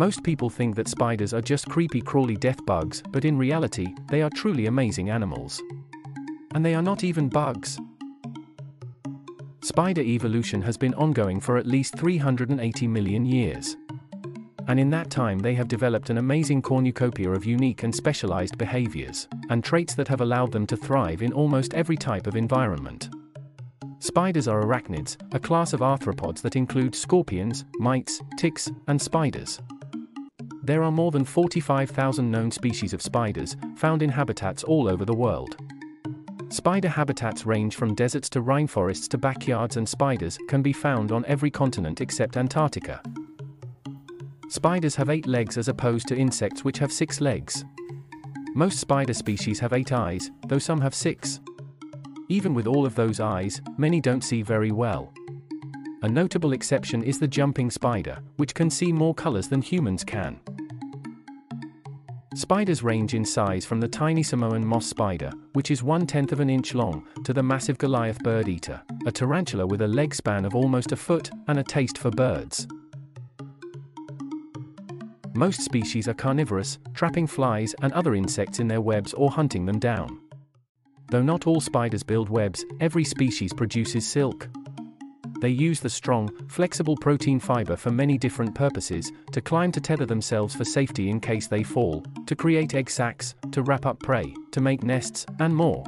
Most people think that spiders are just creepy crawly death bugs, but in reality, they are truly amazing animals. And they are not even bugs. Spider evolution has been ongoing for at least 380 million years. And in that time they have developed an amazing cornucopia of unique and specialized behaviors, and traits that have allowed them to thrive in almost every type of environment. Spiders are arachnids, a class of arthropods that include scorpions, mites, ticks, and spiders. There are more than 45,000 known species of spiders, found in habitats all over the world. Spider habitats range from deserts to rainforests to backyards and spiders can be found on every continent except Antarctica. Spiders have eight legs as opposed to insects which have six legs. Most spider species have eight eyes, though some have six. Even with all of those eyes, many don't see very well. A notable exception is the jumping spider, which can see more colors than humans can. Spiders range in size from the tiny Samoan moss spider, which is one tenth of an inch long, to the massive Goliath bird eater, a tarantula with a leg span of almost a foot and a taste for birds. Most species are carnivorous, trapping flies and other insects in their webs or hunting them down. Though not all spiders build webs, every species produces silk. They use the strong, flexible protein fiber for many different purposes to climb to tether themselves for safety in case they fall, to create egg sacs, to wrap up prey, to make nests, and more.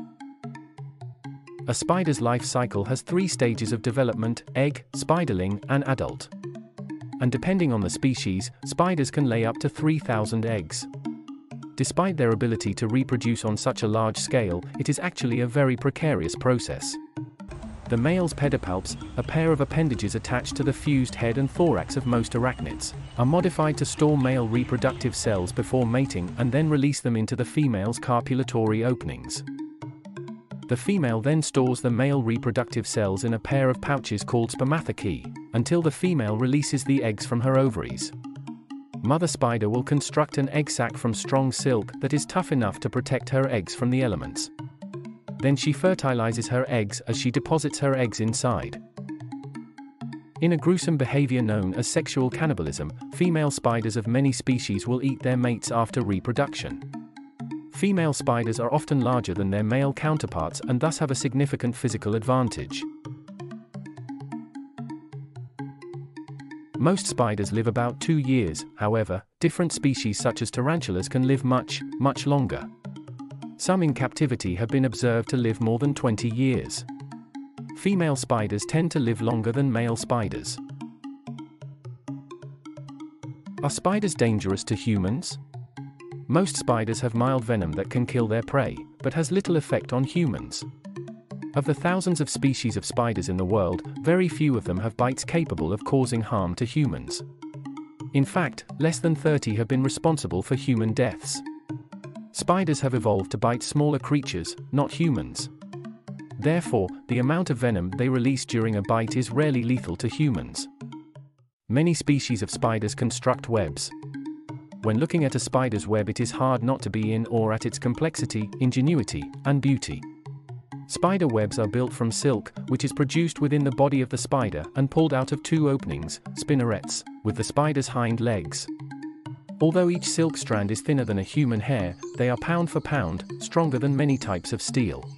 A spider's life cycle has three stages of development egg, spiderling, and adult. And depending on the species, spiders can lay up to 3,000 eggs. Despite their ability to reproduce on such a large scale, it is actually a very precarious process. The male's pedipalps, a pair of appendages attached to the fused head and thorax of most arachnids, are modified to store male reproductive cells before mating and then release them into the female's copulatory openings. The female then stores the male reproductive cells in a pair of pouches called spermathecae, until the female releases the eggs from her ovaries. Mother spider will construct an egg sac from strong silk that is tough enough to protect her eggs from the elements. Then she fertilizes her eggs as she deposits her eggs inside. In a gruesome behavior known as sexual cannibalism, female spiders of many species will eat their mates after reproduction. Female spiders are often larger than their male counterparts and thus have a significant physical advantage. Most spiders live about two years, however, different species such as tarantulas can live much, much longer. Some in captivity have been observed to live more than 20 years. Female spiders tend to live longer than male spiders. Are spiders dangerous to humans? Most spiders have mild venom that can kill their prey, but has little effect on humans. Of the thousands of species of spiders in the world, very few of them have bites capable of causing harm to humans. In fact, less than 30 have been responsible for human deaths. Spiders have evolved to bite smaller creatures, not humans. Therefore, the amount of venom they release during a bite is rarely lethal to humans. Many species of spiders construct webs. When looking at a spider's web, it is hard not to be in awe at its complexity, ingenuity, and beauty. Spider webs are built from silk, which is produced within the body of the spider and pulled out of two openings, spinnerets, with the spider's hind legs. Although each silk strand is thinner than a human hair, they are pound for pound, stronger than many types of steel.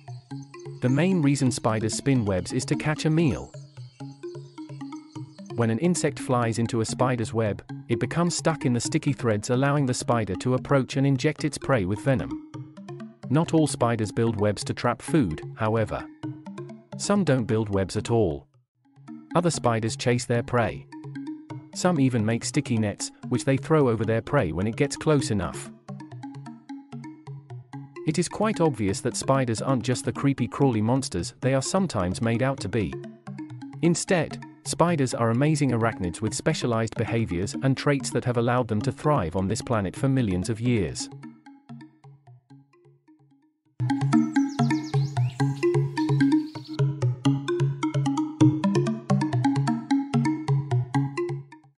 The main reason spiders spin webs is to catch a meal. When an insect flies into a spider's web, it becomes stuck in the sticky threads allowing the spider to approach and inject its prey with venom. Not all spiders build webs to trap food, however. Some don't build webs at all. Other spiders chase their prey. Some even make sticky nets, which they throw over their prey when it gets close enough. It is quite obvious that spiders aren't just the creepy crawly monsters they are sometimes made out to be. Instead, spiders are amazing arachnids with specialized behaviors and traits that have allowed them to thrive on this planet for millions of years.